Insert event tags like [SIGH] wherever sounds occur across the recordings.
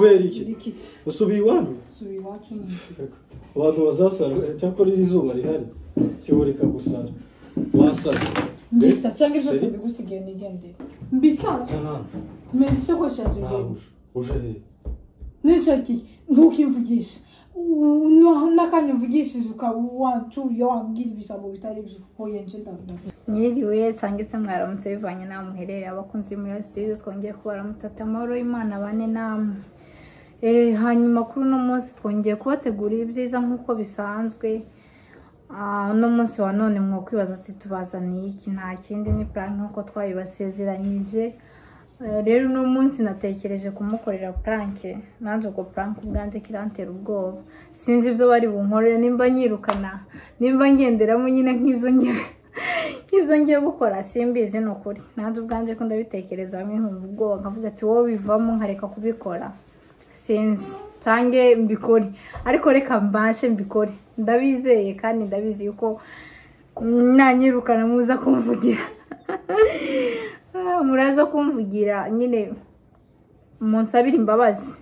kubera iki usubiye iwanyu? Abantu bazasara cyakora iri zuba rihari? Teburika gusara wasara. Mbisa cyangwa ibyo Seri? mbigusigaye nigendera mbisa? Meza ishakoshi yaje uje he? Nishakiye ntukimvugisha n'akanya umvugishije ukaba wancuye wambwira ibijambo bitari byo. Hoye nje ndavuga. Mwiriwe cyangwa se mwaramutse bivanye n'aho muherereye abakunzi muri sitidiyo twongeye kubaramutsa ati amahoro y'imana bane namwe. Eh, hanyuma kuri uno munsi twongeye kubategurira ibyiza nk'uko bisanzwe. Ah, uno munsi wa none mwakwibaza ati tubazaniye iki? Nta kindi ni puranke nk'uko twabibasezeranyije. Eh, rero uno munsi natekereje kumukorera puranke nanjye ubwo puranke ubwanjye kirantera ubwoba. Sinzi ibyo bari bunkorere nimba nyirukana nimba ngenderamo nyine nk'ibyo ngiye [LAUGHS] ibyo ngiye gukora simbizi ni ukuri nanjye ubwanjye ko ndabitekereza hamwe ubwoba. Nkavuga ati wowe bivamo nkareka kubikora. Sinzi cyangwa mbikore. Ariko reka mbashe mbikore. Ndabizeye kandi ndabizi yuko nanyirukana muza kumvugira. [LAUGHS] Muraza kumvugira nyine munsabire imbabazi.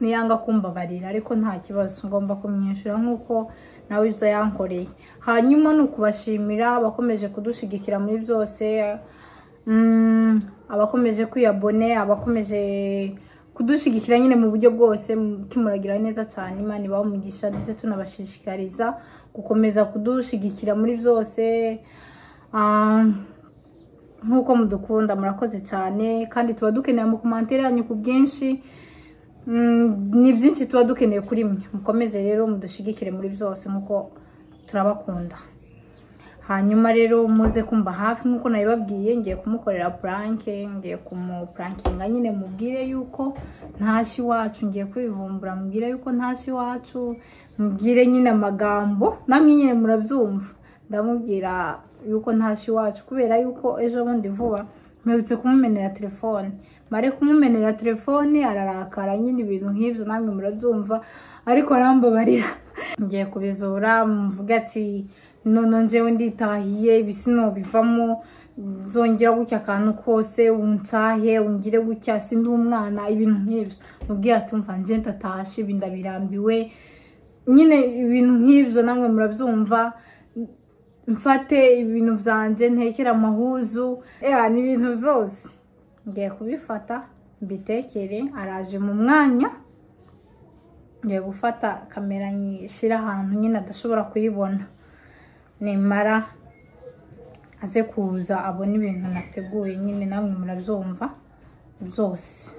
Niyanga kumbabarira ariko nta kibazo. Ngomba kumwishyura nk'uko nawe ibyo yankoreye. Hanyuma ni ukubashimira abakomeje kudushigikira muri byose. Mm, abakomeje kwiyabone abakomeje kudushigikira nyine mu buryo bwose kimuragira neza cyane. Imana ibaha umugisha ndetse tunabashishikariza gukomeza kudushigikira muri byose. Ah, nk'uko mudukunda murakoze cyane. Kandi tuba dukeneye amakomantere yanyu ku bwinshi. Mm, ni byinshi tuba dukeneye kuri mwe. Mukomeze rero mudushigikire muri byose nk'uko turabakunda. Hanyuma rero muze kumva hafi nk'uko nabibabwiye ngiye kumukorera puranke ngiye kumupurankinga nyine mubwire yuko ntashye iwacu ngiye kwivumbura mubwire yuko ntashye iwacu mubwire nyine amagambo namwe nyine murabyumva. Ndamubwira yuko ntashye iwacu kubera yuko ejo bundi vuba mperutse kumumenera telefone. Mare kumumenera telefone ararakara nyine ibintu nk'ibyo namwe murabyumva ariko arambabarira. Ngiye kubizura mvuga ati none njyewe nditahiye ibisino bivamo zongera gutya akantu kose unsahe ungire gutya sindi umwana ibintu nk'ibyo. Mubwira ati umva njye ndatashe ibi ndabirambiwe. Nyine ibintu nk'ibyo namwe murabyumva mfate ibintu byanjye ntekere amahuzu. Ni ibintu byose. Ngiye kubifata mbitekere araje mu mwanya. Ngiye gufata kamera nyishyira ahantu nyine adashobora kuyibona. Nimara aze kuza abona ibintu nateguye nyine namwe murabyumva byose.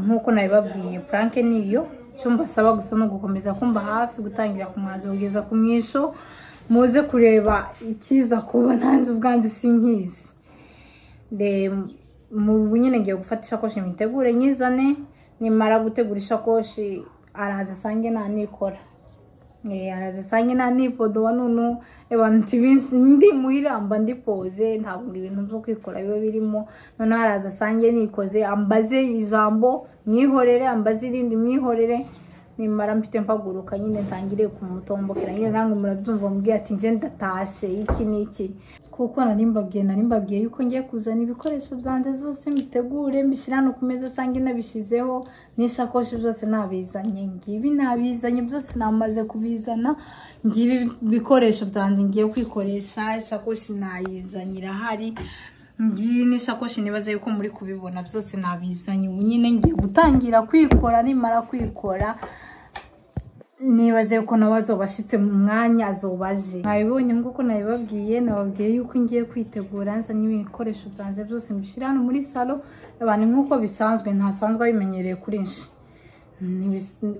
Nk'uko nabibabwiye puranke niyo icyo mbasaba gusa ni ugukomeza kumva hafi gutangira ku mwanzuro kugeza ku mwisho muze kureba ikiza kuba ntanze ubwanjye sinkizi mu nyine ngiye gufata ishakoshi mitegure nyizane nimara gutegura ishakoshi araza asange nanikora araza asange nanipodo wa nunu ndi muhiramba ndi poze ntabwo ibintu byo kwikora biba birimo noneho araza asange nikoze ambaze ijambo mwihorere ambaze irindi mwihorere nimara mfite mpaguruka nyine ntangire kumutombokera nyine namwe murabyumva mubwira ati njye ndatashe iki n'iki kuko nari mbabwiye nari mbabwiye yuko ngiye kuzana ibikoresho byanjye zose mbitegure mbishyira hano ku meza asange nabishyizeho n'ishakoshi byose nabizanye. Ngibi nabizanye byose namaze kubizana. Ngibi ibikoresho byanjye ngiye kwikoresha ishakoshi nayizanye irahari. Ngiyi n'ishakoshi nibaza yuko muri kubibona byose nabizanye. Ubu nyine ngiye gutangira kwikora nimara kwikora nibaze yuko nawe azoba ashyitse mu mwanya azoba aje nabibonye nk'uko nabibabwiye nababwiye yuko ngiye kwitegura nzanye ibikoresho byanjye byose mbishyira hano muri salo abantu nk'uko bisanzwe ntasanzwe abimenyereye kuri nshi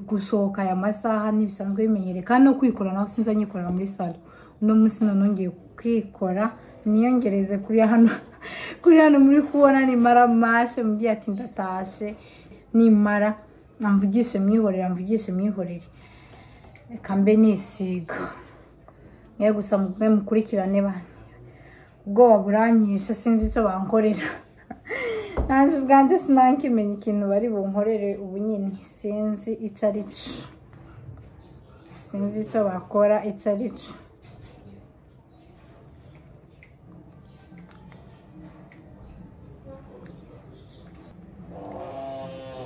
gusohoka aya masaha ntibisanzwe bimenyereye. Kandi no kwikora nawe sinza nyikorera muri salo uno munsi none ngiye kwikora niyongereze kuri hano [LAUGHS] kuri hano muri kubona nimara mashe mubwiye ati ndatashe. Nimara mvugishe mwihorere mvugishe mwihorere. Reka mbe nisiga. Mwe gusa mube mukurikirane bane. Ubwoba buranyishe sinzi icyo bankorera. [LAUGHS] Nanjye ubwanjye sinankimenya ikintu bari bunkorere ubu nyine. Sinzi icyo ari cyo. Sinzi icyo bakora icyo ari cyo.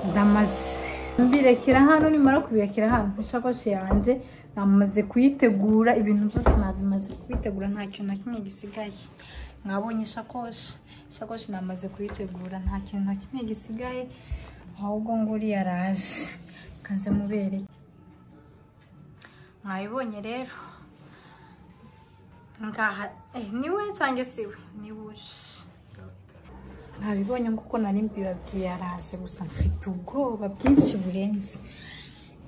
Ndamaze. Mbirekera hano nimara kubirekera hano ishakoshi yanjye namaze kuyitegura ibintu byose nabimaze kubitegura nta kintu na kimwe gisigaye. Mwabonye ishakoshi ishakoshi namaze kuyitegura nta kintu na kimwe gisigaye ahubwo ngo uriya araje kanze mubereye mwabibonye rero? Ngaha eh, ni we cyangwa se we? Ni uje. Ntabibonye kuko nari mbibabwiye araje gusa mfite ubwoba bwinshi burenze.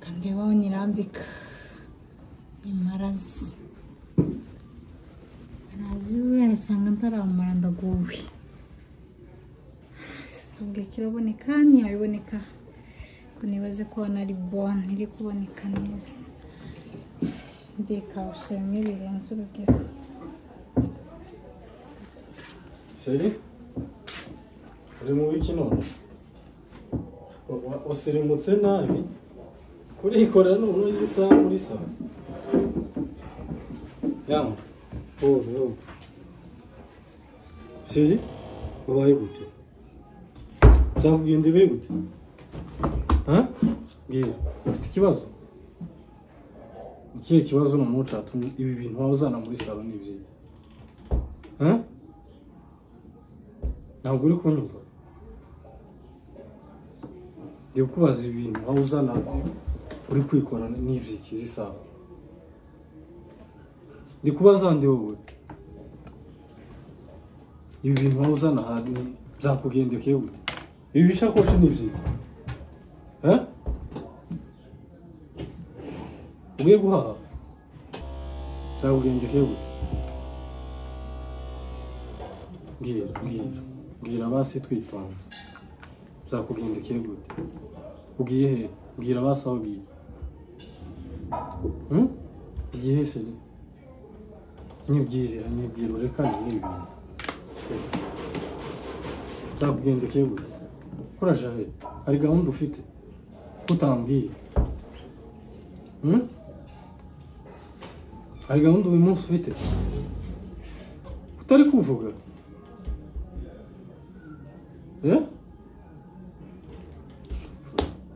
Kandi aho nirambika. Imarazi arazi arasanga ntaramara ndaguwe. Subwe kiraboneka ntiyabiboneka. Ko nibaze ko nari ari bone iri kuboneka neza. Ndikawusha bimwe birenze urugero. Seri uri mu biki none? Wa- wa- wasirimutse nabi? Kurikorera none uzi isaha muri saba yama wowe wowe seri ubaye gute? Uzakugenda ibe gute? Ha? Bwira. Ufite ikibazo? Ikihe kibazo ni umuco watumye ibi bintu waba uzana muri salo ni byiza? Ha? Ntabwo uri kunyumva. Ndi kubaza ibintu waba uzana uri kwikora n'ibyiki z'isaha. Ndi kubaza ndi wowe? Ibi bintu waba uzana aha ni byakugendekeye gute? Ibi bishakoshi ni ibyiki ugiye guhaha? Byakugendekeye gute? Mbwira mbwira. Mbwira basi twitonze. Byakugendekeye gute ugiye he mbwira basi aho ugiye ugiye he sheri nyibwirira nyibwira urekane n'ibi bintu byakugendekeye gute kurasha he hari gahunda ufite utambwiye hari gahunda uyu munsi ufite utari kuvuga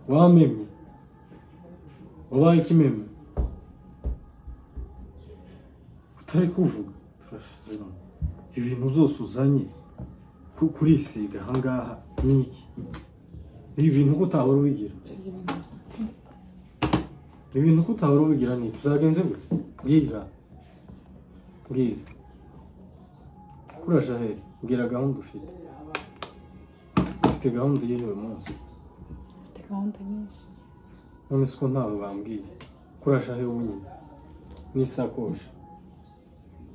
Wamemye wabaye ikimeme utari kuvuga turashize ibintu zose uzanye ku- kurisiga ahangaha ni iki ibi bintu ko utahora ubigira ibintu ko utahora ubigira ni iki byagenze gute bwira bwira kurasha he bwira gahunda ufite ufite gahunda iyihe uyu munsi gahunda nyinshi none se ko ntawe bambwiye kurasha he wenyine n'isakoshi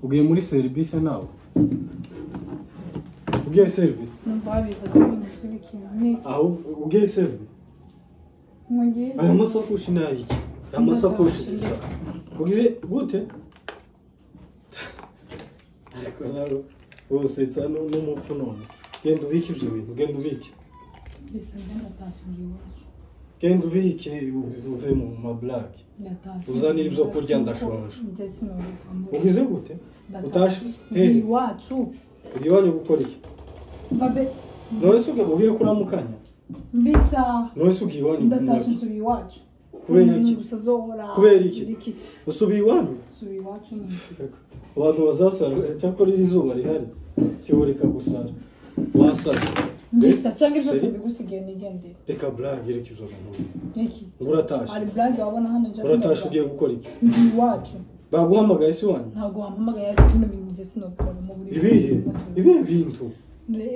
ugiye muri serivisi nawe ugiye serivi numva wabizana ibintu by'ibikini ni aho ugiye serivi ngiye aya masakoshi ni ayiki aya masakoshi zisa ugiye gute ariko nawe wosetsa nu- n'umupfu none genda ubike ibyo bintu genda ubike mbese njye ndatashye ngiye iwacu genda ubike uve mu ndatashye Uzanire ibyo kurya, ndashonje. ugize gute utashe iwacu uri iwanyu gukora iki none se ugiye- kuramukanya mbisa none se ugiye iwanyu ndatashye nsubiye iwacu Kubera iki? Kubera iki? usubiye iwanyu nsubiye iwacu abantu bazasara cyakora iri zuba rihari teorika gusara wasara mbisa cyangwa ibyo byose mbigusigaye nigendere reka burage reka ibyo bintu niki ngo uratashe hari burage wabona hano njya uratashe ugiye gukora iki ngiye iwacu baguhamagaye si wanyu ntabwo wampamagaye ariko bino bintu njye sinabikora mu buryo ibihe ibihe bintu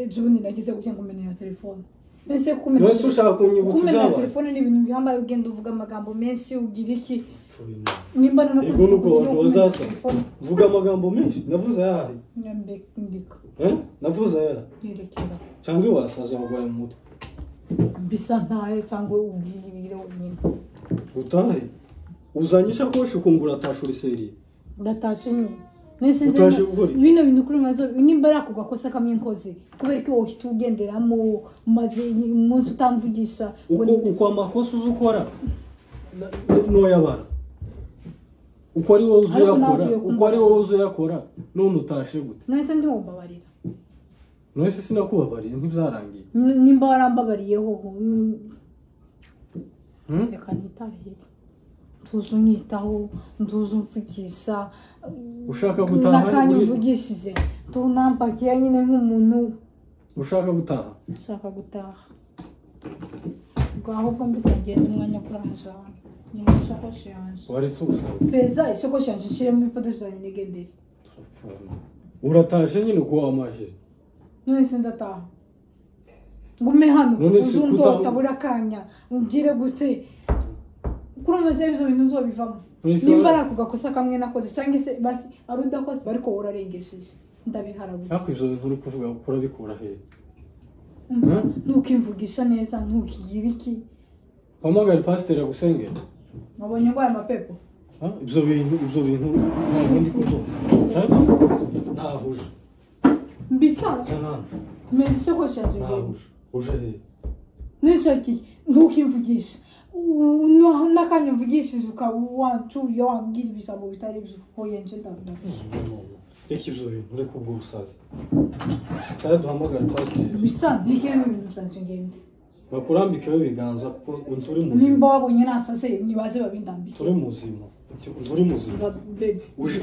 ejo bundi nagize gutya ngo menera telefone ese kumena none se ushaka kunyibutsa kumena ibyabaye telefone ni ibintu bihambaye ugenda uvuga amagambo menshi ugira iki nimba nanakoze Yego nuko ikosa ryo abantu kumena bazasa telefone vuga amagambo menshi navuze Eh? navuze yerekera cyangwa iwasaza warwaye mu mutwe bisa ntayo cyangwa ubwirire wenyine utahe uzanye ishakoshi ukumva uratashe uri seriye uratashe nyine Utashe gukora bino bintu kuri mazo nimba ari ako gakosa kamwe nkoze kubera ko wohita ugenderamo maze umunsi utamvugisha uko amakosa uzi ukora n- nuyabara uko ari wowe uzi uyakora uko ari wowe uzi uyakora none utashe gute nahise ntiwumbabarira none se sinakubabariye ntibyarangiye nimba warambabariyeho mm, Hmm? reka nitahire ntuzi unyitaho ntuzi umvugisha Ushaka gutaha? n'akanya umvugishije tunampakiye nyine nk'umuntu. Ushaka gutaha? Nshaka gutaha. Ubwo ahubwo mbese ngenda umwanya kuri amajana nyine ishakoshi yanjye waretse ubusazi peza ishakoshi yanjye nshyiremo ibikoresho byanjye nigendere. Uratashe nyine kuba wamashije none se ndataha. Ngume hano. Uzundota kuta- buri akanya. Umbwire gute? Kuri amaze ibyo bintu nzobivamo nimba ari ako gakosa kamwe nakoze cyangwa se basi ari udakoze ariko urarengesheje ndabiharabutse ariko ibyo bintu uri kuvuga urabikura hehe ntukimvugisha neza ntukigire iki? Wamagare pasiteri agusengera wabonye ngo aya mapepo. Ibyo bintu ibyo bintu. Ntabwo ndi kuvuga ntahuje mbisanzwe meza ishakoshi ngende ntahuje uje hehe nishakiye ntukimvugisha n'akanya ukaba wancuye wambwira ibijambo bitari byo hoye nje ndabudafasha reka ibyo bintu reka ubwo busazi cyane duhamagare pasiteri bisa ntikiremo ibintu byanje ngende bakurambikeho ibiganza kuko turi nimba muzima wabonye nasase nibaze babindambike turi muzima turi muzima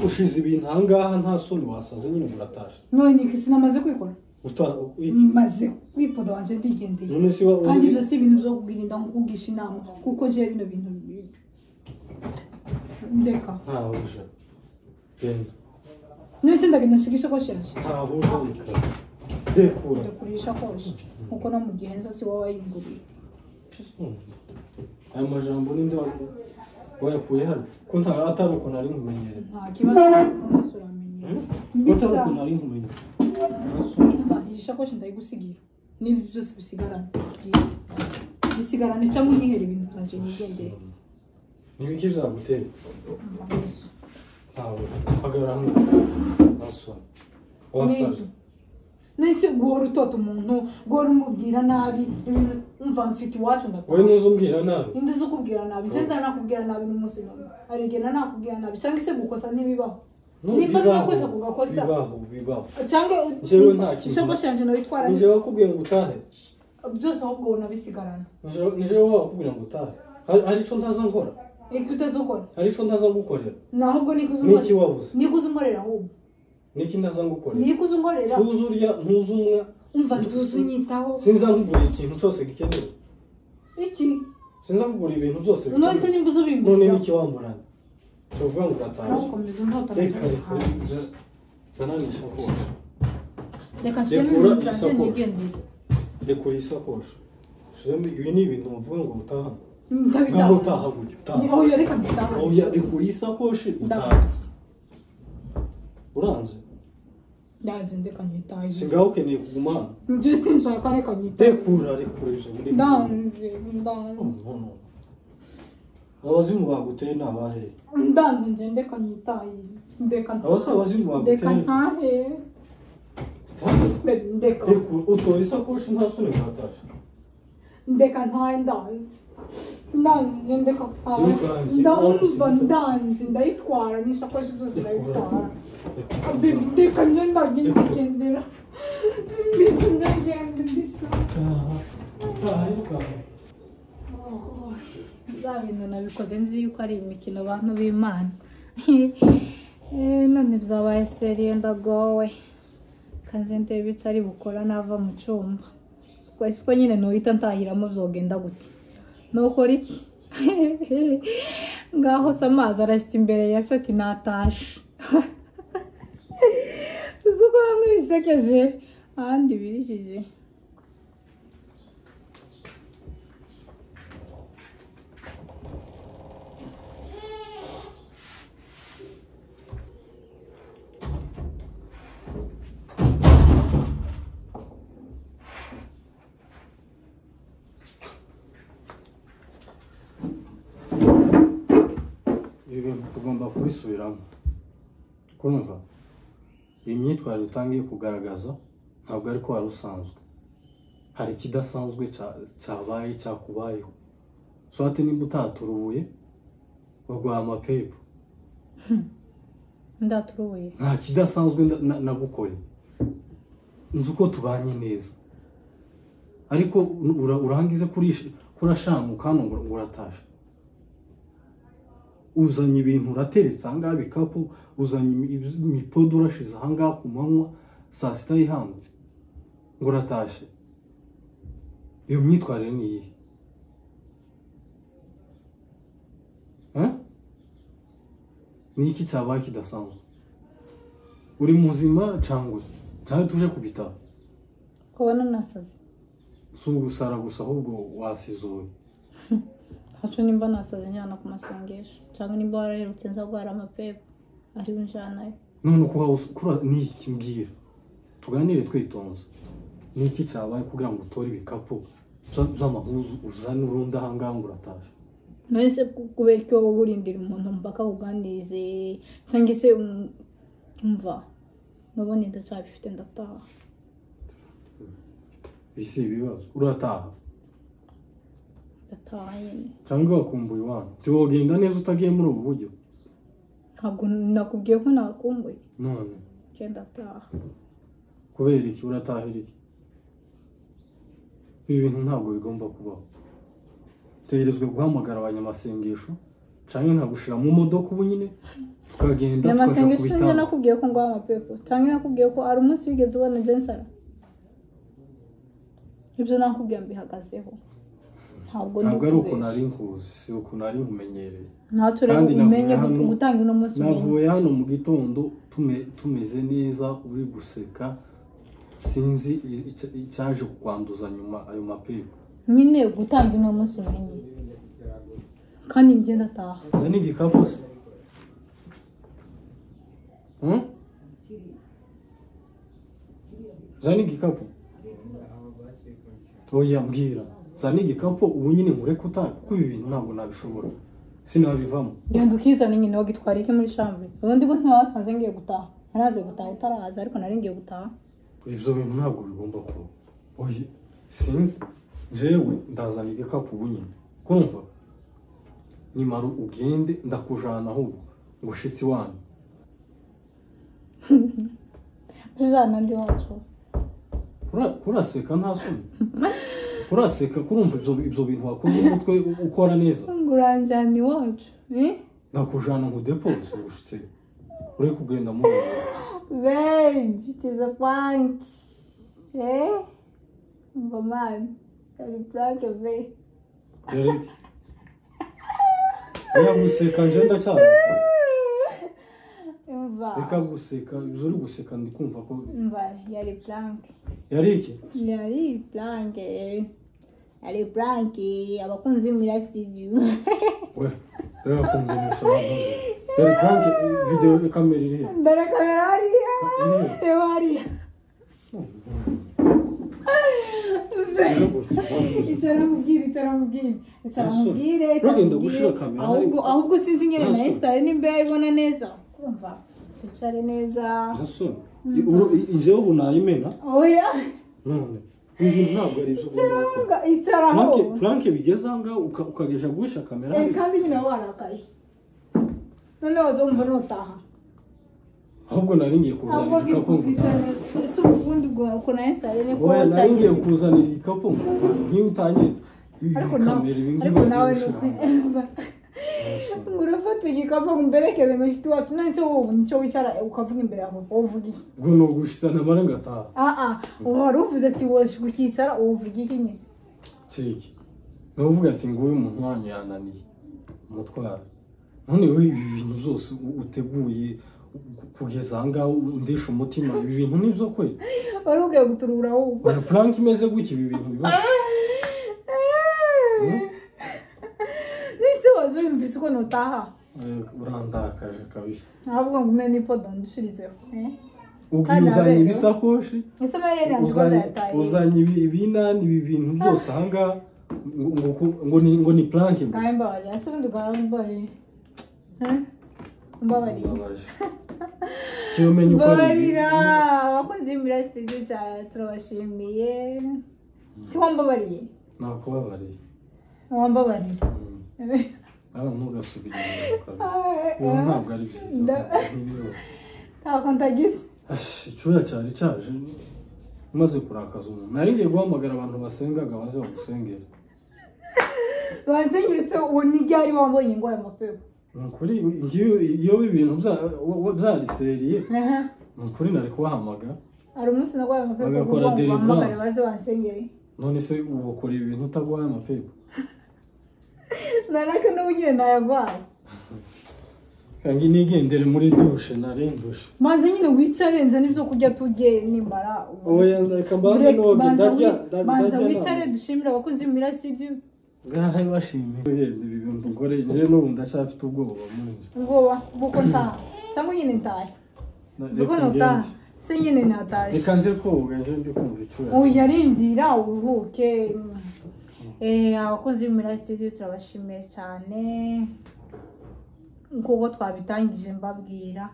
ushize ibintu ahangaha nta soni wasaze nyine muratashe none ni sinamaze kwikora Uta- i- maze kwipoda wanje ndigendeye kandi ibyo si ibintu byo kugirinda nkukugisha inama kuko jewe bino bintu bi- ndeka ntahuje genda none se ndagenda nsiga ishakoshi yanjye ntahuje reka rekura ndakuriye ishakoshi kuko no mu gihe nza si wowe wayinguriye Hmm. aya majambo ninde wa- wayakuye hano ko atari uko nari nkumenyereye nta kibazo amaso uramenye Hmm? ko atari mbisa uko nari nkumenyereye umva iyi shakoshi ndayigusigira n'ibi byose bisigarane bisigarane cyangwa unyihere ibintu byanje nigendere nibiki byagutera umva yesu ntawe hagarara hano ntasoni wasaze nese guhora utota umuntu guhora umubwira nabi ibintu umva mfite iwacu wowe ndataha nuza umbwira nabi indi zo kubwira nabi se ndanakubwira nabi n'umunsi n'umwe hari igihe nanakubwira nabi cyangwa se gukosa ntibibaho No, Nimba bibaho, nakoze ako gakosa. bibaho bibaho cyangwa Njyewe nta kintu- ishakoshi yanjye nawitwara nije wakubwiye ngo utahe byose ahubwo unabisigarana wowe wakubwira ngo utahe hari ico ntaza nkora reka utazukora hari ico ntaza gukorera ni ahubwo nikuze niki unkorera wabuze nikuze unkorera ahubwo niki ntaza ngukorera nikuze unkorera tuzi urya ntuzi umwa umva ntuzi unyitaho sinza nkugurira ikintu cyose gikenewe iki sinza nkugurira ibintu byose none se nimba uzi none ubimbwira niki wamburana covuga ngo urataje ntukomeze untota reka reka reka. zana ishakoshi reka nshyiremo Rekura ibintu byanjye isakoshi. nigendere rekura isakoshi shiremo ibi ni ibintu uvuga ngo utaha ndabitaha ngaho utaha gutya utaha oya reka mbitaha oya rekura isakoshi utaha ndabizi uranze ndazi ndeka nyitaye si ngaho ukeneye kuguma hano njye sinshaka reka nyitaye rekura rekura ibyo muri ndanze ndanze abazimu baguteye ni abahe ndanze njye ndeka nyitaye ndeka ntahe. abasa abazimu ndeka baguteye ntahe Baby, ndeka utoye isakoshi nta soni bwatashe ndeka ntahe ndanze ndanze ndeka ntahe Ntugange, ndumva ndanze ndayitwara n'ishakoshi byose ndayitwara ndeka njye ndajya ndigendera mbese ndagenda mbisa bya bintu nabikoze nzi yuko ari imikino abantu b'imana. [LAUGHS] Eh, none byabaye seriye ndagowe. Kanze ndebe icyo ari bukora nava mu cyumba. Siko nyine nuhita ntahiramo byogenda gute. Nukora iki? [LAUGHS] Ngaho se amazi arashyitse imbere ya se ati natashe uzi [LAUGHS] uko bamwe bisekeje ahandi birishije. Tugomba kubisubiramo. Kumva iyi myitwarire utangiye kugaragaza ntabwo ari ko wari usanzwe. Hari ikidasanzwe cya- cyabaye cyakubayeho. Ati nimba utaturubuye urwaye amapepo ndaturuye nta kidasanzwe nda- na- nagukoreye. Nzi uko tubanye neza. Ariko ura- urangize kurashamuka hano ngo uratashe. Uzanye ibintu urateretse ahangaha ibikapu uzanye imi- ibi- imipodo urashize ahangaha ku manywa saa sita y'ihangu. Ngo uratashe iyo myitwarire ni iyihe? Ni iki cyabaye kidasanzwe? Uri muzima cyangwa cyangwa tuje ku bitaro? Kubona nasaze. Si ugusara gusa ahubwo wasizoye. [LAUGHS] hacu nimba nasaze njyana ku masengesho cyangwa nimba waraherutse nza guhara amapepo ari we njyanayo none uko waba us- kura ni iki mbwira? Tuganire twitonze. Ni iki cyabaye kugira ngo utore ibikapu? Bya- by'amahuzu uzane urundi ahangaha ngo uratashe. None kubera ko wowe urindira umuntu mpaka kuganirize cyangwa se um- umva. Nubone ndacyabifite ndataha. Isi ibibazo. Urataha. Ndataha nyine cyangwa wakumbuye iwanyu tiwogenda neza utagiye muri ubu buryo ntabwo nakubwiye ko nakumbuye none njye ndataha kubera iki uratahira iki ibi bintu ntabwo bigomba kubaho tegerezwa guhamagara abanyamasengesho cyangwa nkagushira mu modoka ubu nyine tukagenda amasengesho njye bitaro nakubwiye ko ngaho amapepo cyangwa nakubwiye ko hari umunsi wigeze ubona njye nsara ibyo nakubwiye mbihagazeho ntabwo ari ukubeshya. nari nkuzi si uko nari nkumenyereye Kandi navuye hano- navuye hano mu gitondo tume- tumeze neza uri guseka sinzi icyaje kukwanduza nyuma ayo mapepo nyine gutanga uno munsi umenye kandi njye ndataha. Zana igikapu se. Hmm? zana igikapu. Oya mbwira. Zana igikapu ubu nyine nkureke utaha kuko ibi bintu ntabwo nabishobora. Sinabivamo. Genda ukizana nyine wagitwara iki muri shambure ubundi bwo ntiwasanze ngiye gutaha. Ntaraze gutaha utaraza ariko nari ngiye gutaha. Ibyo bintu ntabwo bigomba kuba. Oya sinzi. Njyewe ndazana igikapu ubu nyine. Kumva? Nimara ugende ndakujana ahubwo. Ngo ushitse iwanyu tujana [LAUGHS] ndi wacu. Kura- kuraseka nta soni [LAUGHS] kuraseka kurumva ibyo bintu wakoze umutwe ukora neza uranjyana iwacu eh? ndakujana ngo udepose ngo ushitse uri kugenda muri ubu babe it is a prank eh mva man kari prank babe Derek oya guseka nje ndacyari mva reka guseka ibyo uri guseka ndi kumva ko yari prank yari iki yari prank eh. yari prank abakunzi b'imira studio. We reka kumvenisha abantu yari prank video kamera iri he mbere kamera hariya iri he reba hariya Iri gutya, wavuze. itaramubwira itaramubwira itaramubwire Uragenda gushira itaramubwire kamera ahubwo ariko- ahubwo sinzi ingene Nta na soni. installe nimba yayibona neza kumva wicare neza nta soni I- uru- i- injewe ubu nayimena oya none ibi bintu ntabwo ari ibyo ugomba gukora planke bigeze aha ngaha uka- ukageja guhisha kamera Eh, hariya. kandi nyine warakaye none wazumva nutaha ahubwo nari ngiye kuzana ahubwo igikapu ese ubundi bwo ukuntu na installe ni ko oya nari ngiye kuzanira igikapu nk'iyo utangiye. Kamera ibi ngibi ariko nawe ni ngo urafata igikapu ngo umberekeze ngo nshuti wacu none se wowe ni cyo wicara ukavuga imbere yawe wowe uvuga iki ubwo ni ugushitana amara ngataha aha ubu wari uvuze ati wowe ukicara ubu uvuga iki nyine ciki nawe uvuga ati nguyu umuntu wanyu yananiye umutwara none we ibi bintu byose uteguye kugeza aha ngaha undisha umutima ibi bintu ni byo kwe wari ugiye guturura wowe planke imeze gutya ibi bintu biba nese nutaha Eh, urandakaje ntabwo ngo ndushyirizeho eh? ubwiye uzanye ibisakoshi uzanye ibinani ibi bintu byose aha ngaha ngo- ni ngaho gusa imbabariye ese ubundi bwawe mbabariye mbabariye mbabarira abakunzi b'imira studio cyane turabashimiye ntiwambabariye nakubabariye wambabariye ntugasubire inyuma kabisa ibi ntabwo ari byiza ntabwo ntagize Ash, icyuya cyari cyaje maze kurakaza umuntu nari ngiye guhamagara abantu basengaga baze bagusengere bansengere se uwo ni ryari wambonye ngo aya mapepo ni ukuri iyo ibintu bya- wa- byariseriye Aha. ni ukuri nari kubahamagara hari umunsi nagwaye amapepo Bagakora deliverance. none se ubu ukora ibintu utagwaye amapepo [LAUGHS] narake n'ubu nyine nayagwaye. Kandi nigendere muri dushe narindushe manze nyine wicare nza n'ibyo kurya tujye nimara oya reka Break, noge ndarya ndarya wicare nawe. dushimire abakozi b'imira studio. Ngaha bashimiye genda ibi bintu ukore nje n'ubu ndacyafite ubwoba muri nje ubwoba bw'uko ntaha. Cyangwa nyine ntahe? Na- uzi ko reka nutaha ngende. se nyine natahe. Reka nje koga nje ndi kumva icura oya rindira uruhuke. Abakozi b'imira studio turabashimiye cyane. Nk'uko twabitangije mbabwira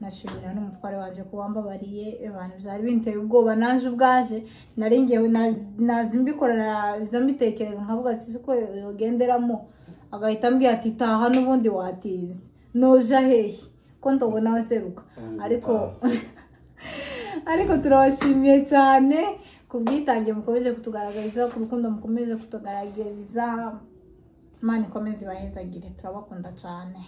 nashimira n'umutware wanjye kuba mbabariye abantu byari binteye ubwoba naje ubwaje nari ngewe naz- nazi mbikorera izo mbitekerezo nkavuga ati ko yogenderamo? Agahita ambwira ati taha n'ubundi watinze. Noja hehe ko ndabona waseruka ariko [LAUGHS] ariko turabashimiye cyane. Ku bwitange mukomeje kutugaragariza ku rukundo mukomeje kutugaragariza imana ikomeze ibahezagire turabakunda cyane